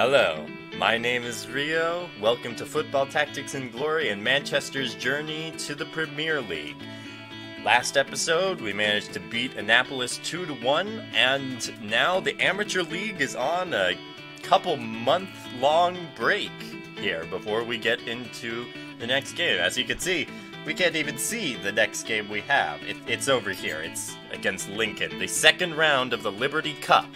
Hello, my name is Rio. Welcome to Football Tactics and Glory and Manchester's journey to the Premier League. Last episode, we managed to beat Annapolis 2 to 1, and now the Amateur League is on a couple month long break here before we get into the next game. As you can see, we can't even see the next game we have. It, it's over here. It's against Lincoln, the second round of the Liberty Cup.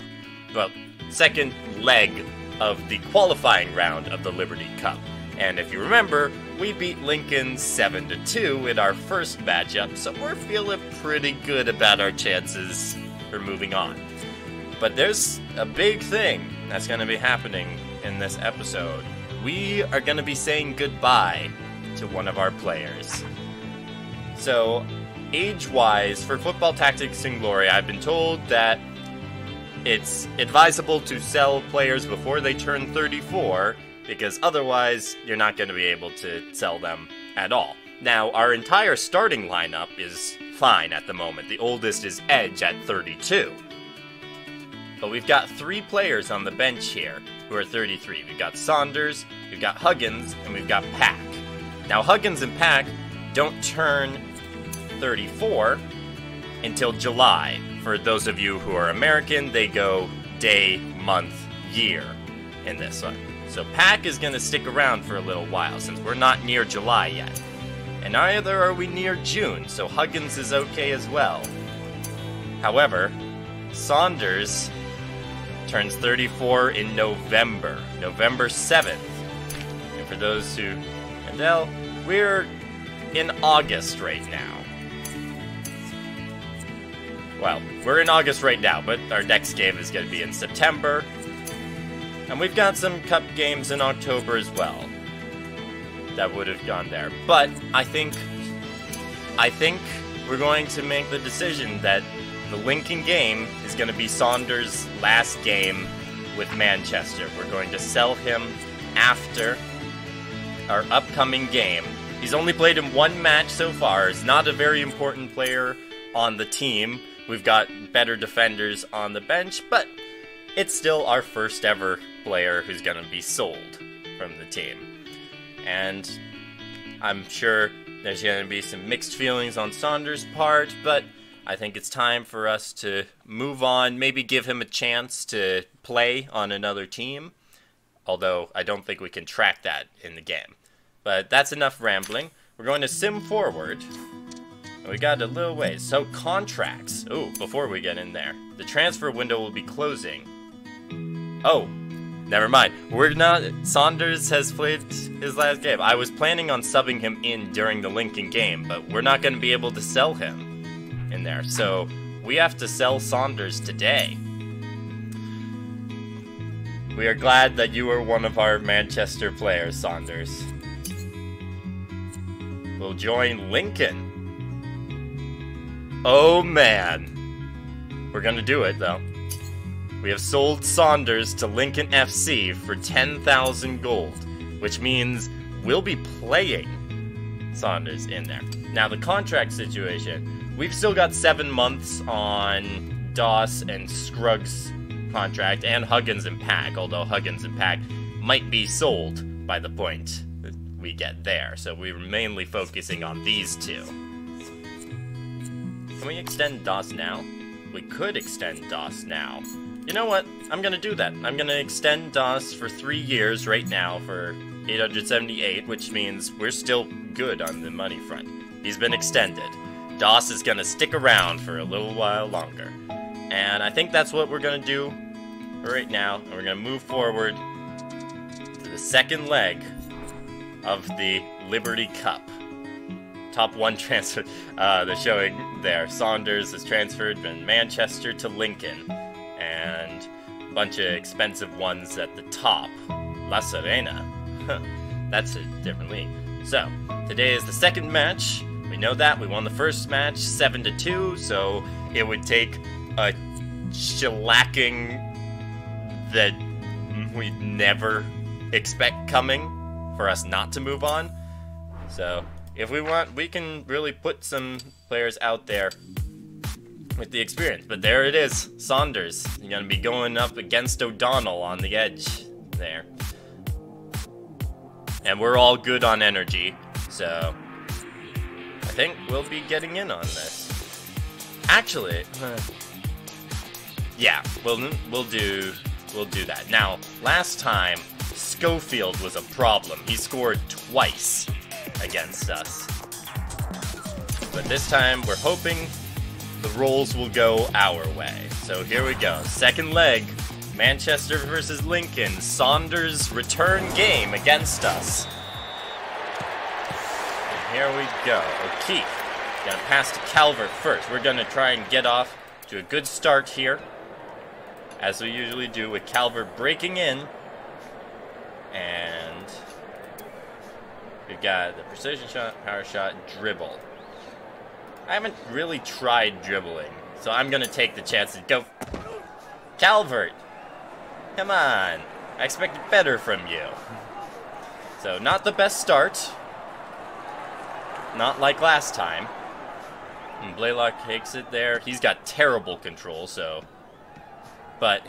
Well, second leg of the qualifying round of the Liberty Cup. And if you remember, we beat Lincoln 7 to 2 in our first matchup, so we're feeling pretty good about our chances for moving on. But there's a big thing that's going to be happening in this episode. We are going to be saying goodbye to one of our players. So, age wise, for Football Tactics and Glory, I've been told that it's advisable to sell players before they turn 34 because otherwise you're not going to be able to sell them at all. Now, our entire starting lineup is fine at the moment. The oldest is Edge at 32. But we've got three players on the bench here who are 33. We've got Saunders, we've got Huggins, and we've got Pack. Now, Huggins and Pack don't turn 34 until July. For those of you who are American, they go day, month, year in this one. So Pack is going to stick around for a little while since we're not near July yet. And neither are we near June, so Huggins is okay as well. However, Saunders turns 34 in November, November 7th. And for those who, and we're in August right now. Well, we're in August right now, but our next game is going to be in September. And we've got some cup games in October as well. That would have gone there. But I think I think we're going to make the decision that the Lincoln game is going to be Saunders' last game with Manchester. We're going to sell him after our upcoming game. He's only played in one match so far. He's not a very important player on the team. We've got better defenders on the bench, but it's still our first ever player who's going to be sold from the team. And I'm sure there's going to be some mixed feelings on Saunders' part, but I think it's time for us to move on, maybe give him a chance to play on another team. Although I don't think we can track that in the game. But that's enough rambling. We're going to sim forward we got a little ways. So, contracts. Oh, before we get in there. The transfer window will be closing. Oh, never mind. We're not... Saunders has played his last game. I was planning on subbing him in during the Lincoln game, but we're not going to be able to sell him in there. So, we have to sell Saunders today. We are glad that you are one of our Manchester players, Saunders. We'll join Lincoln. Oh man. We're gonna do it though. We have sold Saunders to Lincoln FC for 10,000 gold, which means we'll be playing Saunders in there. Now, the contract situation, we've still got seven months on Doss and Scruggs' contract, and Huggins and Pack, although Huggins and Pack might be sold by the point we get there. So we're mainly focusing on these two. Can we extend Doss now? We could extend Doss now. You know what? I'm gonna do that. I'm gonna extend Doss for three years right now for 878, which means we're still good on the money front. He's been extended. Doss is gonna stick around for a little while longer. And I think that's what we're gonna do right now. And we're gonna move forward to the second leg of the Liberty Cup top one transfer. Uh, they're showing there. Saunders is transferred from Manchester to Lincoln, and a bunch of expensive ones at the top. La Serena. That's a different league. So today is the second match. We know that we won the first match seven to two. So it would take a shellacking that we'd never expect coming for us not to move on. So if we want, we can really put some players out there with the experience. But there it is, Saunders. You're going to be going up against O'Donnell on the edge there. And we're all good on energy, so I think we'll be getting in on this. Actually, yeah, we'll we'll do we'll do that. Now, last time Schofield was a problem. He scored twice against us. But this time we're hoping the rolls will go our way. So here we go. Second leg. Manchester versus Lincoln. Saunders return game against us. And here we go. O'Keefe. Gonna pass to Calvert first. We're gonna try and get off to a good start here. As we usually do with Calvert breaking in. And we've got the precision shot, power shot, dribble. I haven't really tried dribbling, so I'm gonna take the chance to go. Calvert! Come on! I expected better from you. So, not the best start. Not like last time. And Blaylock takes it there. He's got terrible control, so. But.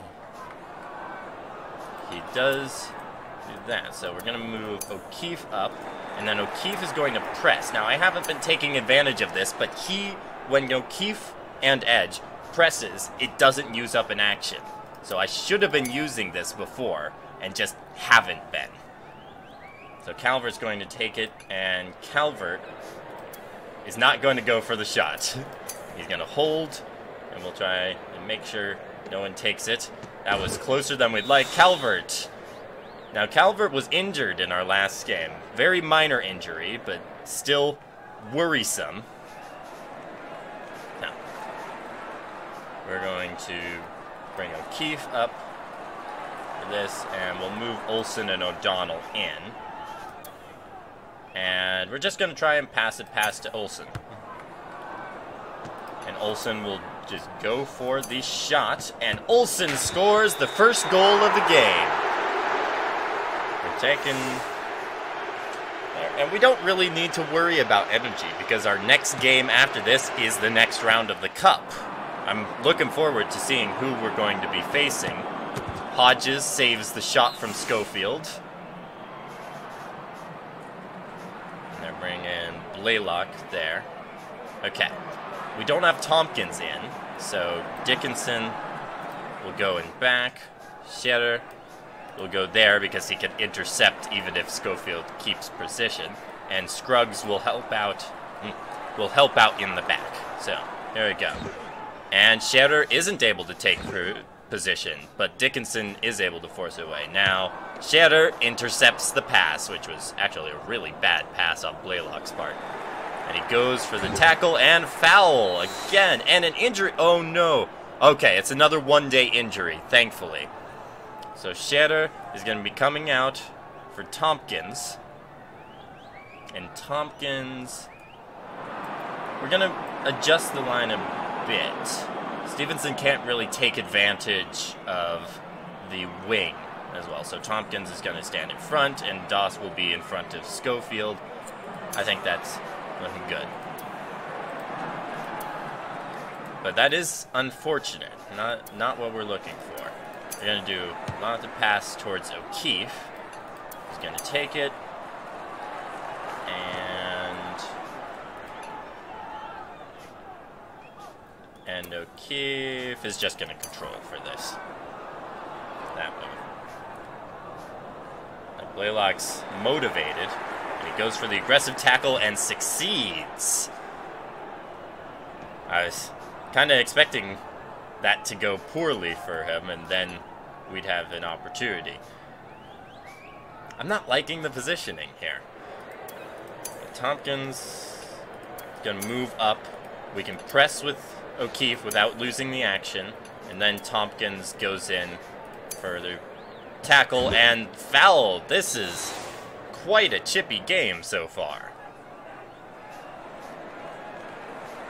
He does do that. So, we're going to move O'Keefe up and then O'Keefe is going to press. Now, I haven't been taking advantage of this, but he, when O'Keefe and Edge presses, it doesn't use up an action. So I should have been using this before, and just haven't been. So Calvert's going to take it, and Calvert is not going to go for the shot. He's going to hold, and we'll try and make sure no one takes it. That was closer than we'd like. Calvert now, Calvert was injured in our last game. Very minor injury, but still worrisome. Now, we're going to bring O'Keefe up for this, and we'll move Olsen and O'Donnell in. And we're just going to try and pass it past to Olsen. And Olsen will just go for the shot, and Olsen scores the first goal of the game taking... And we don't really need to worry about energy because our next game after this is the next round of the Cup. I'm looking forward to seeing who we're going to be facing. Hodges saves the shot from Schofield. And they're bringing Blaylock there. Okay. We don't have Tompkins in, so Dickinson will go in back. Scherer will go there because he can intercept even if Schofield keeps position. And Scruggs will help out hmm, will help out in the back. So, there we go. And Scherer isn't able to take position, but Dickinson is able to force it away. Now, Scherer intercepts the pass, which was actually a really bad pass on Blaylock's part. And he goes for the tackle and foul again. And an injury. Oh no. Okay, it's another one day injury, thankfully. So Scherer is going to be coming out for Tompkins. And Tompkins... We're going to adjust the line a bit. Stevenson can't really take advantage of the wing as well. So Tompkins is going to stand in front, and Doss will be in front of Schofield. I think that's looking good. But that is unfortunate. Not not what we're looking for. We're going to do a lot of pass towards O'Keefe. He's going to take it. And... And O'Keefe is just going to control for this. That. Now Blaylock's motivated. And he goes for the aggressive tackle and succeeds. I was kind of expecting that to go poorly for him, and then we'd have an opportunity. I'm not liking the positioning here. Tompkins going to move up. We can press with O'Keefe without losing the action. And then Tompkins goes in for the tackle and foul. This is quite a chippy game so far.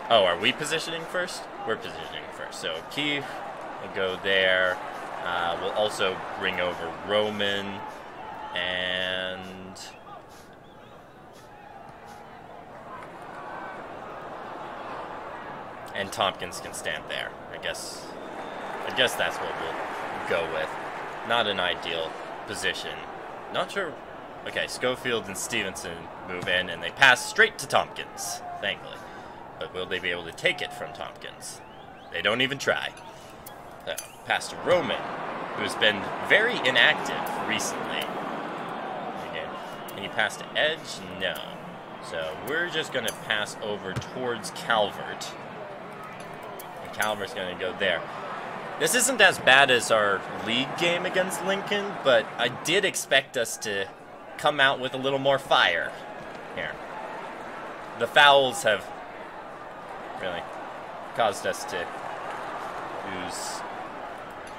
Oh, are we positioning first? We're positioning. So O'Keefe will go there. Uh, we'll also bring over Roman and and Tompkins can stand there. I guess I guess that's what we'll go with. Not an ideal position. Not sure. Okay, Schofield and Stevenson move in, and they pass straight to Tompkins, thankfully. But will they be able to take it from Tompkins? They don't even try. Uh, so, pass to Roman, who's been very inactive recently. Uh, can he pass to Edge? No. So we're just going to pass over towards Calvert. And Calvert's going to go there. This isn't as bad as our league game against Lincoln, but I did expect us to come out with a little more fire here. The fouls have really caused us to lose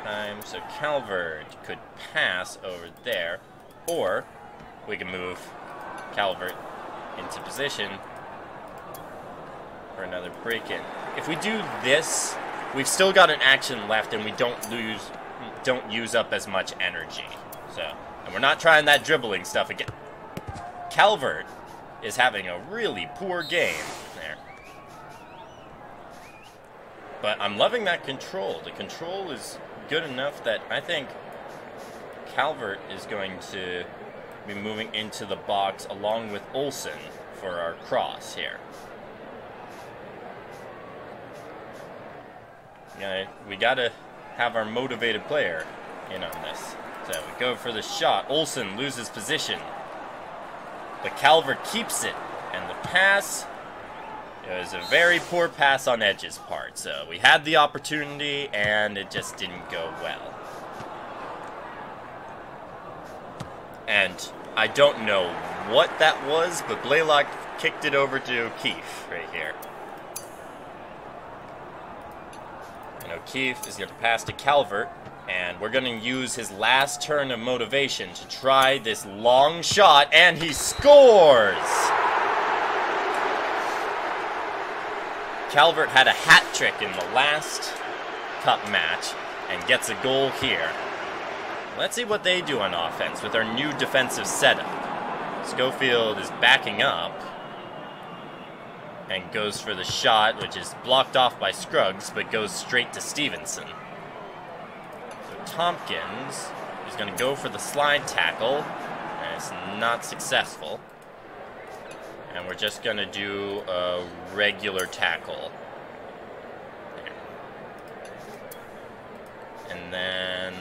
time. So Calvert could pass over there, or we can move Calvert into position for another break-in. If we do this, we've still got an action left and we don't lose, don't use up as much energy. So, and we're not trying that dribbling stuff again. Calvert is having a really poor game there. But I'm loving that control. The control is good enough that I think Calvert is going to be moving into the box along with Olsen for our cross here. We gotta have our motivated player in on this. So we go for the shot. Olsen loses position. But Calvert keeps it. And the pass, it was a very poor pass on Edge's part. So we had the opportunity and it just didn't go well. And I don't know what that was, but Blaylock kicked it over to O'Keefe right here. And O'Keefe is going to pass to Calvert, and we're going to use his last turn of motivation to try this long shot, and he scores! Calvert had a hat trick in the last cup match and gets a goal here. Let's see what they do on offense with our new defensive setup. Schofield is backing up and goes for the shot, which is blocked off by Scruggs, but goes straight to Stevenson. So Tompkins is going to go for the slide tackle, and it's not successful. And we're just going to do a regular tackle. And then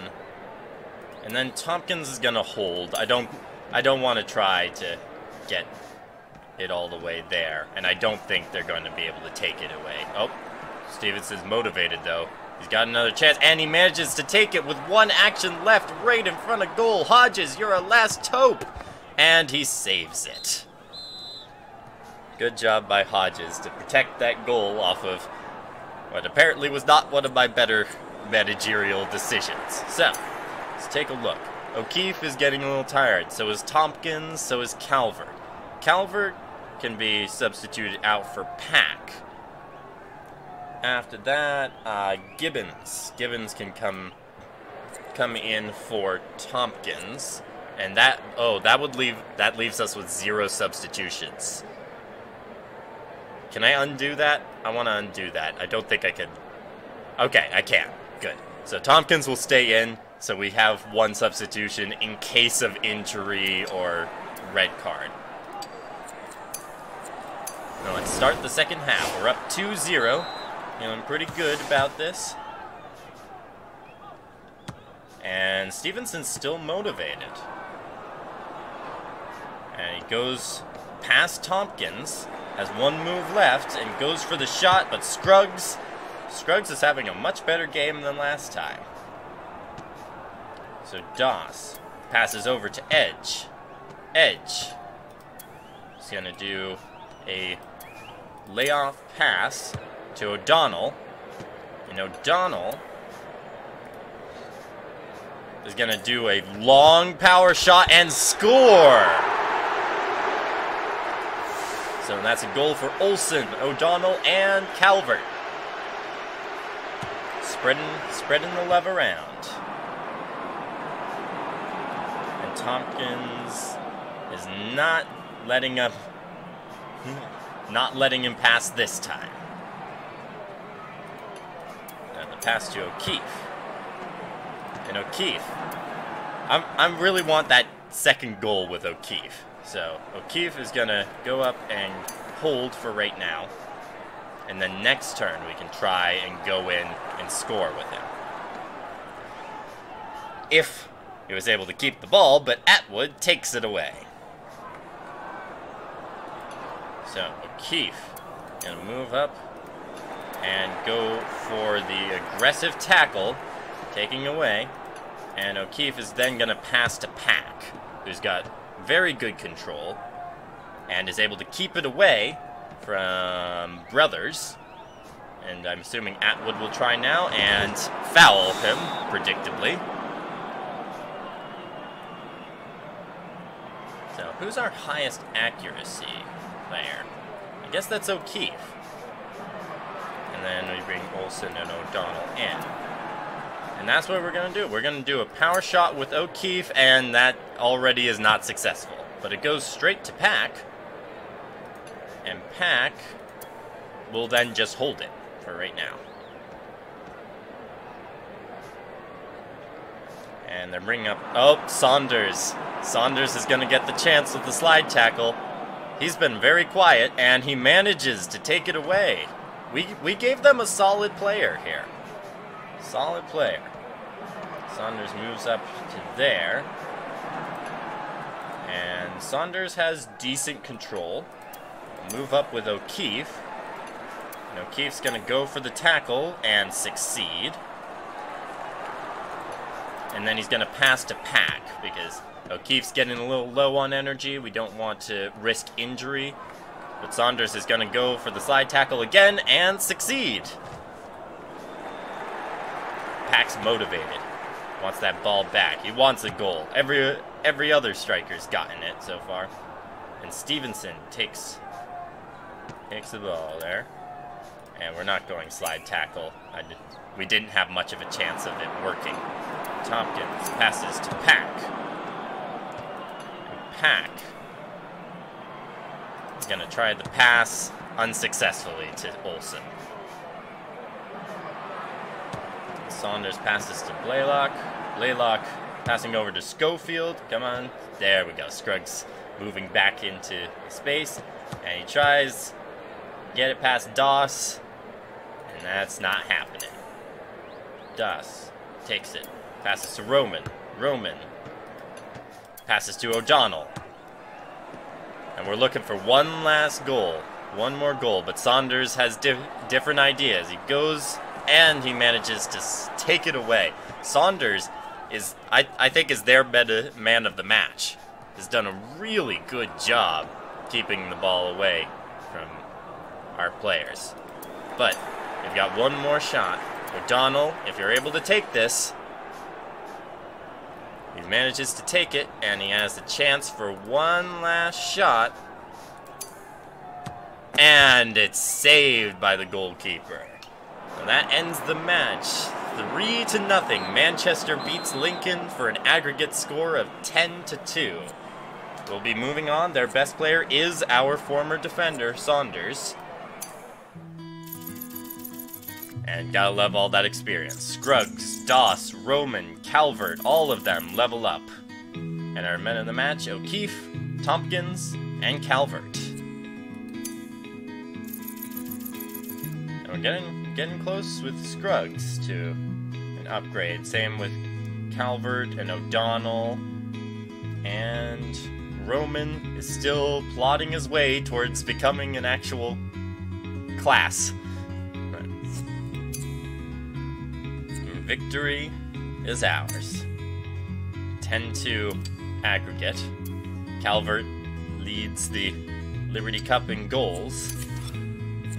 and then Tompkins is gonna hold. I don't I don't want to try to get it all the way there. And I don't think they're going to be able to take it away. Oh, Stevenson's motivated though. He's got another chance, and he manages to take it with one action left right in front of goal. Hodges, you're a last hope. And he saves it. Good job by Hodges to protect that goal off of what apparently was not one of my better managerial decisions. So, Let's take a look. O'Keefe is getting a little tired. So is Tompkins. So is Calvert. Calvert can be substituted out for Pack. After that, uh, Gibbons. Gibbons can come come in for Tompkins. And that, oh, that would leave, that leaves us with zero substitutions. Can I undo that? I want to undo that. I don't think I can. Okay, I can. Good. So Tompkins will stay in. So we have one substitution in case of injury or red card. Now let's start the second half. We're up 2-0. Feeling pretty good about this. And Stevenson's still motivated. And he goes past Tompkins, has one move left, and goes for the shot, but Scruggs, Scruggs is having a much better game than last time. So Doss passes over to Edge. Edge is going to do a layoff pass to O'Donnell. And O'Donnell is going to do a long power shot and score. So that's a goal for Olsen, O'Donnell, and Calvert. Spreading, spreading the love around. And Tompkins is not letting up, not letting him pass this time. And the pass to O'Keefe. And O'Keefe. I'm, I really want that second goal with O'Keefe. So O'Keefe is going to go up and hold for right now. And then next turn we can try and go in and score with him. If he was able to keep the ball, but Atwood takes it away. So O'Keefe gonna move up and go for the aggressive tackle, taking away. And O'Keefe is then gonna pass to Pack, who's got very good control and is able to keep it away from Brothers. And I'm assuming Atwood will try now and foul him, predictably. So, who's our highest accuracy player? I guess that's O'Keefe. And then we bring Olsen and O'Donnell in. And that's what we're going to do. We're going to do a power shot with O'Keefe, and that already is not successful. But it goes straight to Pack. And Pack will then just hold it for right now. And they're bringing up... Oh, Saunders. Saunders is going to get the chance with the slide tackle. He's been very quiet, and he manages to take it away. We, we gave them a solid player here. Solid player. Saunders moves up to there. And Saunders has decent control. Move up with O'Keefe. And O'Keefe's going to go for the tackle and succeed. And then he's going to pass to Pack because O'Keefe's getting a little low on energy. We don't want to risk injury. But Saunders is going to go for the slide tackle again and succeed. Pack's motivated. Wants that ball back. He wants a goal. Every every other striker's gotten it so far. And Stevenson takes takes the ball there. And we're not going slide tackle. Did, we didn't have much of a chance of it working. Tompkins passes to Pack. And Pack is going to try the pass unsuccessfully to Olsen. Saunders passes to Blaylock. Blaylock passing over to Schofield. Come on. There we go. Scruggs moving back into space. And he tries get it past Doss. And that's not happening. Doss takes it. Passes to Roman. Roman passes to O'Donnell. And we're looking for one last goal. One more goal. But Saunders has di different ideas. He goes and he manages to take it away. Saunders is, I, I think, is their man of the match. Has done a really good job keeping the ball away from our players. But we've got one more shot. O'Donnell, if you're able to take this, he manages to take it, and he has the chance for one last shot. And it's saved by the goalkeeper. And that ends the match. Three to nothing. Manchester beats Lincoln for an aggregate score of 10 to 2. We'll be moving on. Their best player is our former defender, Saunders. And gotta love all that experience. Scruggs, Doss, Roman, Calvert, all of them level up. And our men of the match, O'Keefe, Tompkins, and Calvert. And we're getting getting close with Scruggs to an upgrade. Same with Calvert and O'Donnell. And Roman is still plodding his way towards becoming an actual class. Victory is ours. 10-2 aggregate. Calvert leads the Liberty Cup in goals.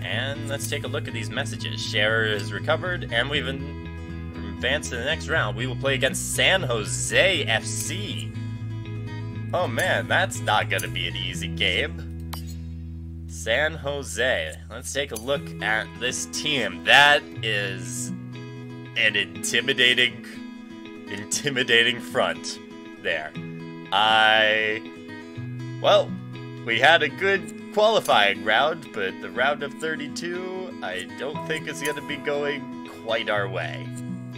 And let's take a look at these messages. Scherer is recovered, and we've advanced to the next round. We will play against San Jose FC. Oh man, that's not gonna be an easy game. San Jose. Let's take a look at this team. That is an intimidating, intimidating front there. I, well, we had a good qualifying round, but the round of 32, I don't think is going to be going quite our way.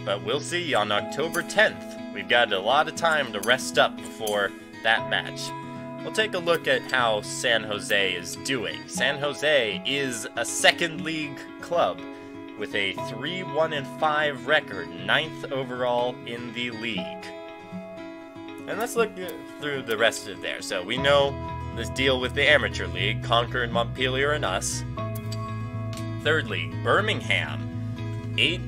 But we'll see on October 10th. we've got a lot of time to rest up before that match. We'll take a look at how San Jose is doing. San Jose is a second league club with a 3 1 5 record, ninth overall in the league. And let's look through the rest of there. So we know this deal with the Amateur League, Concord, Montpelier, and us. Third league, Birmingham, 8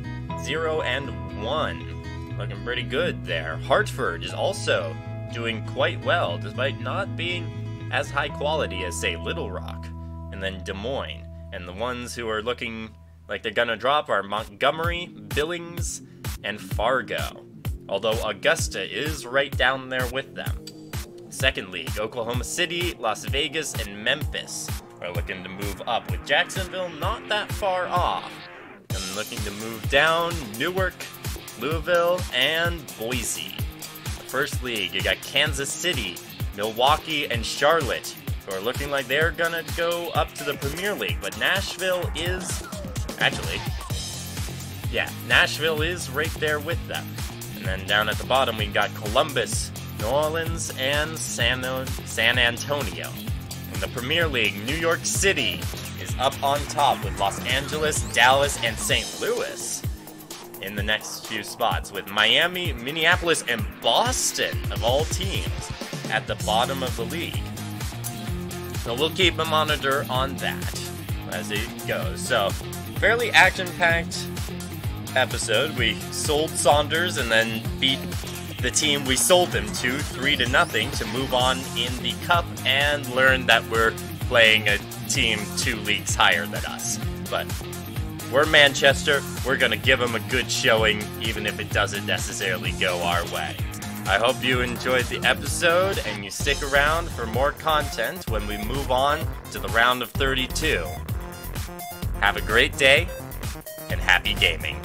0 and 1. Looking pretty good there. Hartford is also doing quite well, despite not being as high quality as, say, Little Rock. And then Des Moines. And the ones who are looking like they're gonna drop are Montgomery, Billings, and Fargo. Although Augusta is right down there with them. Second league, Oklahoma City, Las Vegas, and Memphis are looking to move up, with Jacksonville not that far off. And looking to move down, Newark, Louisville, and Boise. First league, you got Kansas City, Milwaukee, and Charlotte, who are looking like they're gonna go up to the Premier League. But Nashville is Actually, yeah, Nashville is right there with them. And then down at the bottom, we got Columbus, New Orleans, and San, San Antonio. In the Premier League, New York City is up on top with Los Angeles, Dallas, and St. Louis in the next few spots, with Miami, Minneapolis, and Boston, of all teams, at the bottom of the league. So we'll keep a monitor on that as it goes. So fairly action-packed episode. We sold Saunders and then beat the team we sold them to three to nothing to move on in the cup and learn that we're playing a team two leagues higher than us. But we're Manchester. We're gonna give them a good showing, even if it doesn't necessarily go our way. I hope you enjoyed the episode and you stick around for more content when we move on to the round of 32. Have a great day and happy gaming.